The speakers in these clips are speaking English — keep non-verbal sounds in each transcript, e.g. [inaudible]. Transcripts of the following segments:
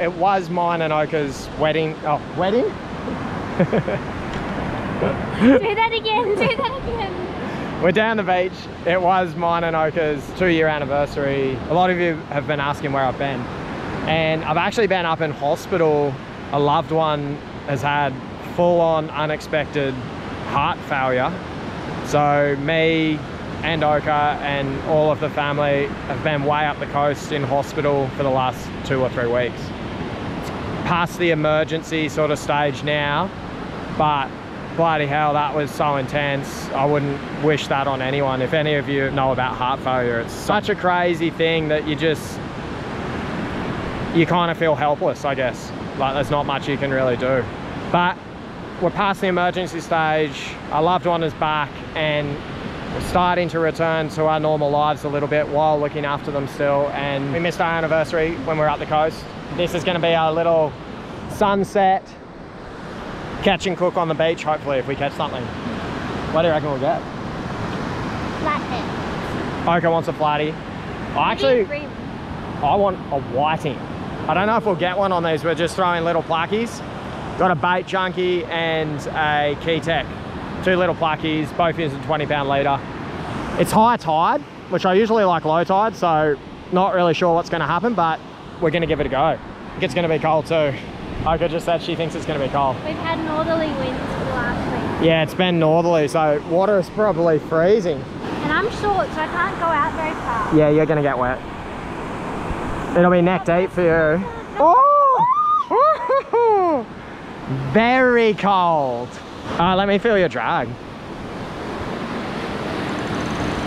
It was mine and Oka's wedding. Oh, wedding? Do that again, do that again. We're down the beach. It was mine and Oka's two year anniversary. A lot of you have been asking where I've been. And I've actually been up in hospital. A loved one has had full on unexpected heart failure. So me and Oka and all of the family have been way up the coast in hospital for the last two or three weeks. Past the emergency sort of stage now, but bloody hell, that was so intense. I wouldn't wish that on anyone. If any of you know about heart failure, it's such a crazy thing that you just, you kind of feel helpless, I guess. Like there's not much you can really do. But we're past the emergency stage. Our loved one is back and we're starting to return to our normal lives a little bit while looking after them still. And we missed our anniversary when we were up the coast. This is gonna be our little sunset catch and cook on the beach, hopefully, if we catch something. What do you reckon we'll get? Flathead. Oka wants a flatty. I actually, I want a whiting. I don't know if we'll get one on these. We're just throwing little plackies. Got a bait junkie and a Keitech. Two little plackies, both using 20 pound leader. It's high tide, which I usually like low tide, so not really sure what's gonna happen, but we're gonna give it a go. It's gonna be cold too. Oka just said she thinks it's gonna be cold. We've had northerly winds for the last week. Yeah, it's been northerly, so water is probably freezing. And I'm short, so I can't go out very far. Yeah, you're gonna get wet. It'll be neck deep for you. Oh! [laughs] Very cold. Uh, let me feel your drag.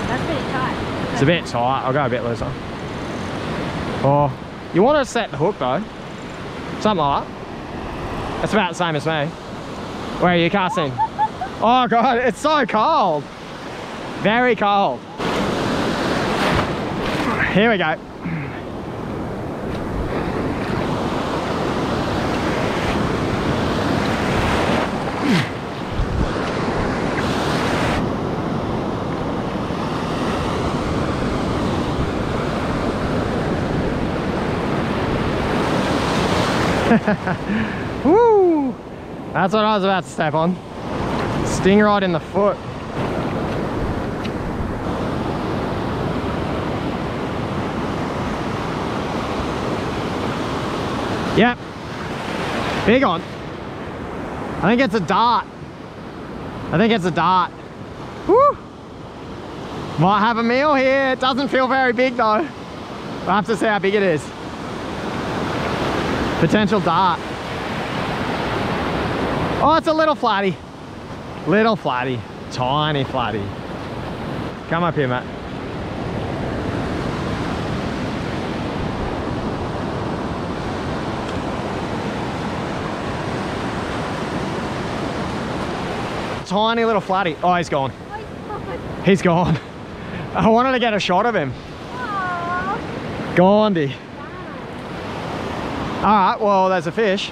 That's pretty tight. It's a bit tight. I'll go a bit looser. Oh, you want to set the hook though? Something like that. That's about the same as me. Where are you casting? [laughs] Oh god, it's so cold. Very cold. Here we go. [laughs] Woo! That's what I was about to step on. Sting right in the foot. Yep. Big on. I think it's a dart. I think it's a dart. Woo! Might have a meal here. It doesn't feel very big though. We'll have to see how big it is. Potential dart. Oh, it's a little flatty. Little flatty. Tiny flatty. Come up here, Matt. Tiny little flatty. Oh, he's gone. He's gone. [laughs] I wanted to get a shot of him. Aww. Gandhi. All right, well, there's a fish.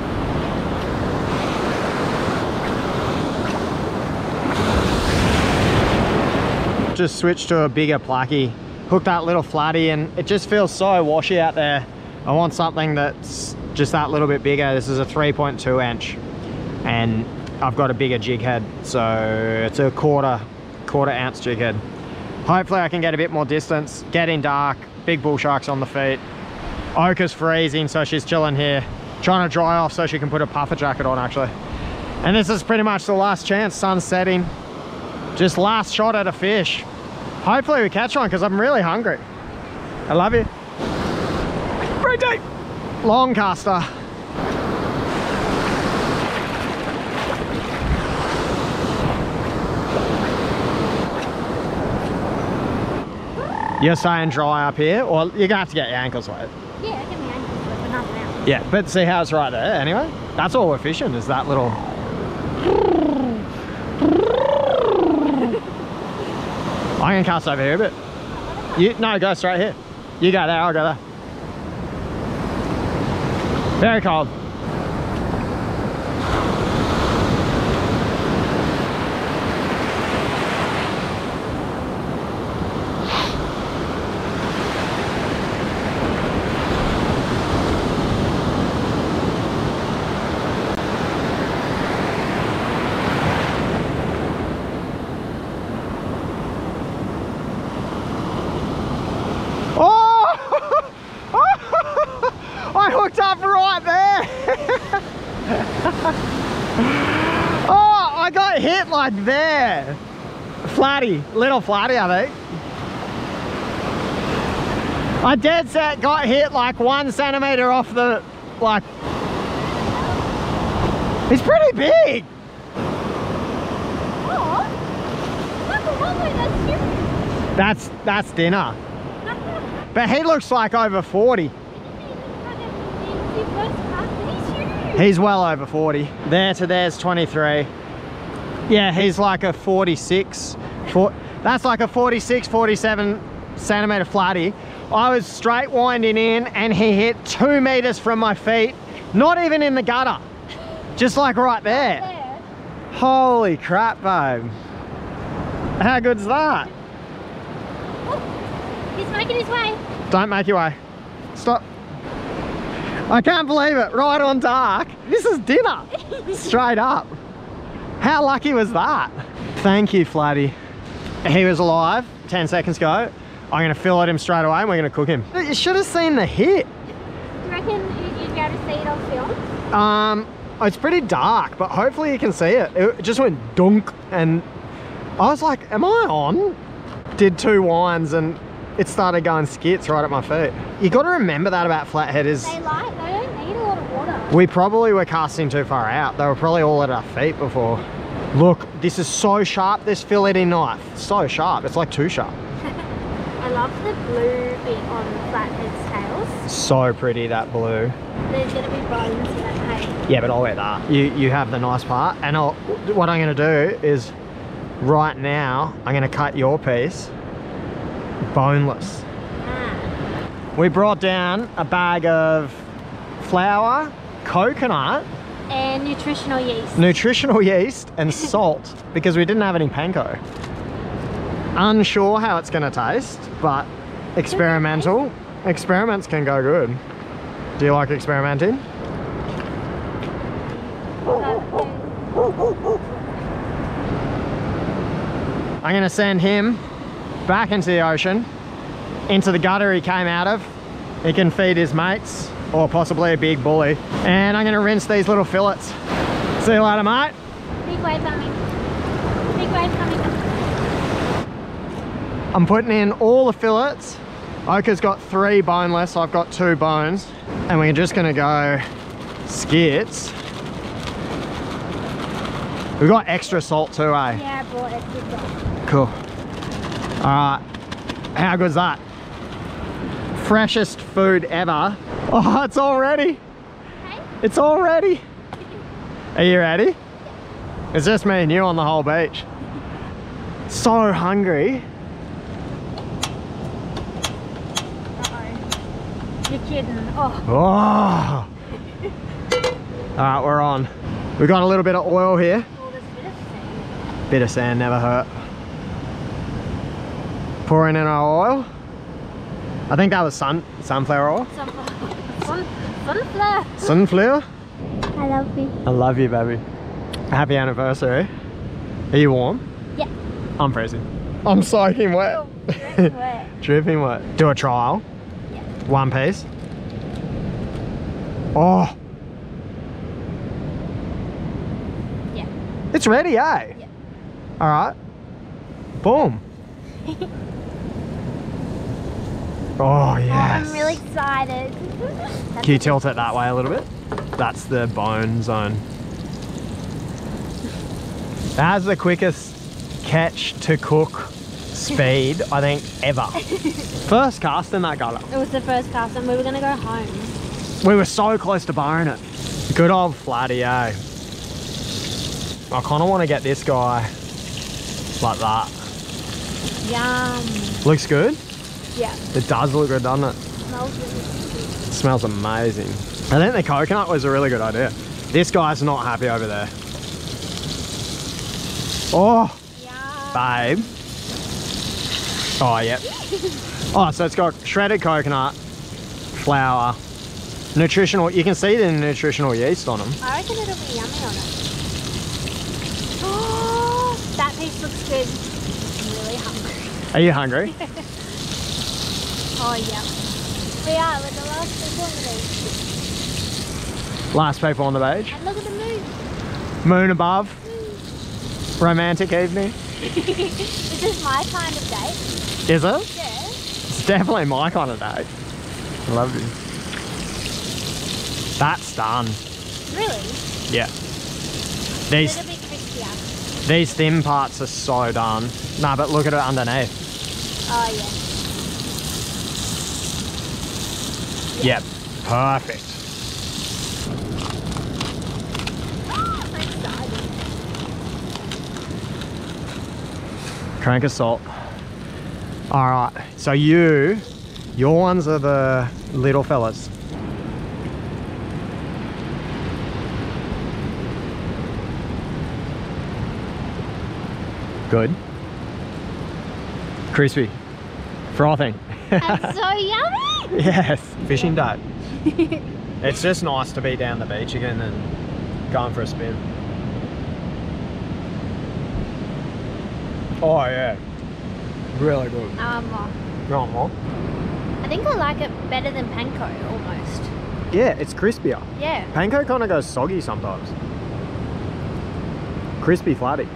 Just switched to a bigger placky. Hooked that little flatty and it just feels so washy out there. I want something that's just that little bit bigger. This is a 3.2 inch and I've got a bigger jig head. So it's a quarter, quarter ounce jig head. Hopefully I can get a bit more distance, get in dark, big bull sharks on the feet. Oka's freezing, so she's chilling here. Trying to dry off so she can put a puffer jacket on actually. And this is pretty much the last chance, sun's setting. Just last shot at a fish. Hopefully we catch one because I'm really hungry. I love you. Great day! Long caster. You're staying dry up here, or you're gonna have to get your ankles wet. Yeah, with another now. Yeah, but see how it's right there anyway? That's all we're fishing is that little... I can cast over here a bit. You, no, go straight here. You go there, I'll go there. Very cold. hooked up right there. oh, I got hit like there. Flatty, little flatty, I think. I dead set got hit like one centimeter off the, like, it's pretty big. That's, that's dinner. But he looks like over 40. He's well over 40. There to there's 23. Yeah, he's like a 46. For, that's like a 46, 47 centimeter flatty. I was straight winding in and he hit two meters from my feet. Not even in the gutter. Just like right there. Holy crap, babe. How good's that? Oh, he's making his way. Don't make your way. Stop. I can't believe it. Right on dark. This is dinner. [laughs] Straight up. How lucky was that? Thank you, Flatty. He was alive 10 seconds ago. I'm going to fillet him straight away and we're going to cook him. You should have seen the hit. Do you reckon you- you'd be able to see it on film? Um, it's pretty dark, but hopefully you can see it. It just went dunk and I was like, am I on? Did two winds and it started going skits right at my feet. You got to remember that about flathead is They like, they don't need a lot of water. we probably were casting too far out. They were probably all at our feet before. Look, this is so sharp, this filleting knife. So sharp, it's like too sharp. [laughs] I love the blue bit on flathead's tails. So pretty, that blue. There's gonna be bones in it, hey. Yeah, but I'll wear that. You, you have the nice part. And I'll, what I'm gonna do is, right now, I'm gonna cut your piece boneless. Ah, We brought down a bag of flour, coconut, and nutritional yeast. nutritional yeast, and [laughs] salt because we didn't have any panko. Unsure how it's gonna taste, but experimental. Experiments can go good. Do you like experimenting? I'm gonna send him back into the ocean, into the gutter he came out of. He can feed his mates, or possibly a big bully. And I'm gonna rinse these little fillets. See you later, mate. Big wave coming. Big wave coming. I'm putting in all the fillets. Oka's got three boneless, I've got two bones. And we're just gonna go skits. We've got extra salt too, eh? Yeah, I brought. Good job. Cool. All right, how good's that? Freshest food ever. Oh, [laughs] it's all ready. Hey? It's all ready. [laughs] Are you ready? It's just me and you on the whole beach. So hungry. Uh-oh. You're kidding. Oh, Oh. All right, we're on. We got a little bit of oil here. this bit of sand. Bit of sand never hurt. Pouring in our oil. I think that was sun sunflower oil. Sunflower. Sun, sunflower. Sunflower. I love you. I love you, baby. Happy anniversary. Are you warm? Yeah. I'm freezing. I'm soaking wet. Oh, dripping wet. [laughs] Dripping wet. Do a trial. Yeah. One piece. Oh, Yeah. it's ready, eh? Yeah. All right. Boom. [laughs] oh, yes. Oh, I'm really excited. [laughs] Can you tilt it that way a little bit? That's the bone zone. That's the quickest catch to cook speed, I think, ever. [laughs] First cast in that gutter. It It was the first cast and we were gonna go home. We were so close to barring it. Good old flatty, eh? I kind of want to get this guy like that. Yum. Looks good? Yeah. It does look good, doesn't it? Smells really smells amazing. I think the coconut was a really good idea. This guy's not happy over there. Oh, Yum. babe. Oh, yep. [laughs] Oh, so it's got shredded coconut, flour, nutritional, you can see the nutritional yeast on them. I reckon it'll be yummy on it. Oh, [gasps] that piece looks good. I'm really hungry. Are you hungry? [laughs] Oh yeah. We are with the last two quantities. Last people on the beach. And look at the moon. Moon above. Romantic evening. Is [laughs] this is my kind of date. Is it? Yeah. It's definitely my kind of day. I love you. That's done. Really? Yeah. These little bit crispier. these thin parts are so done. Nah, but look at it underneath. Oh yeah. Yep. Perfect. Crank of salt. All right. So you, your ones are the little fellas. Good. Crispy. Frothing. And so yummy. yes. Fishing day. [laughs] it's just nice to be down the beach again and going for a spin. Oh yeah. Really good. Um, Not more. I think I like it better than panko almost. Yeah, it's crispier. Yeah. Panko kind of goes soggy sometimes. Crispy flatty.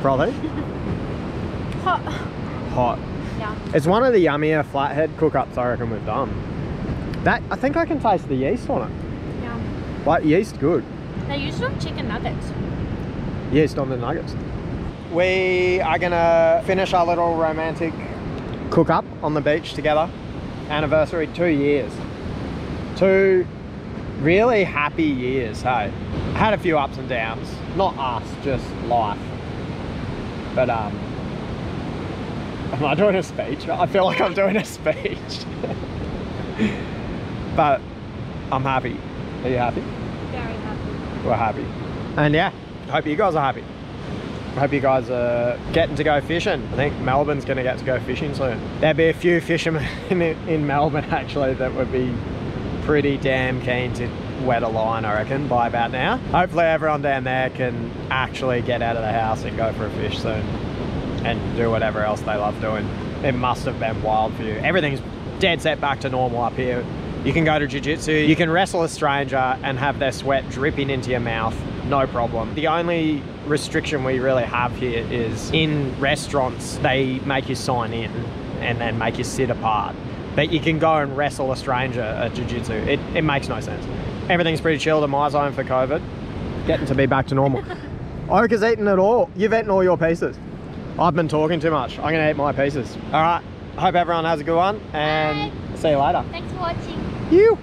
Frothy. [laughs] Hot. Hot. Yeah. It's one of the yummier flathead cook-ups I reckon we've done. That I think I can taste the yeast on it. Yeah. Like yeast good. They used to have chicken nuggets. Yeast on the nuggets. We are gonna finish our little romantic cook up on the beach together. Anniversary, two years. Two really happy years, hey. Had a few ups and downs. Not us, just life. But um Am I doing a speech? I feel like I'm doing a speech. but I'm happy. Are you happy? Very happy. we're happy. And yeah, I hope you guys are happy. I hope you guys are getting to go fishing. I think Melbourne's going to get to go fishing soon. There'd be a few fishermen [laughs] in, in Melbourne actually that would be pretty damn keen to wet a line, I reckon, by about now. Hopefully everyone down there can actually get out of the house and go for a fish soon and do whatever else they love doing. It must have been wild for you. Everything's dead set back to normal up here. You can go to jiu-jitsu, you can wrestle a stranger and have their sweat dripping into your mouth, no problem. The only restriction we really have here is in restaurants, they make you sign in and then make you sit apart. But you can go and wrestle a stranger at jiu-jitsu. It, it makes no sense. Everything's pretty chilled in my zone for COVID. Getting to be back to normal. [laughs] Oka's eaten it all. You've eaten all your pieces. I've been talking too much. I'm gonna eat my pieces. All right. Hope everyone has a good one and see you later. Thanks for watching. You.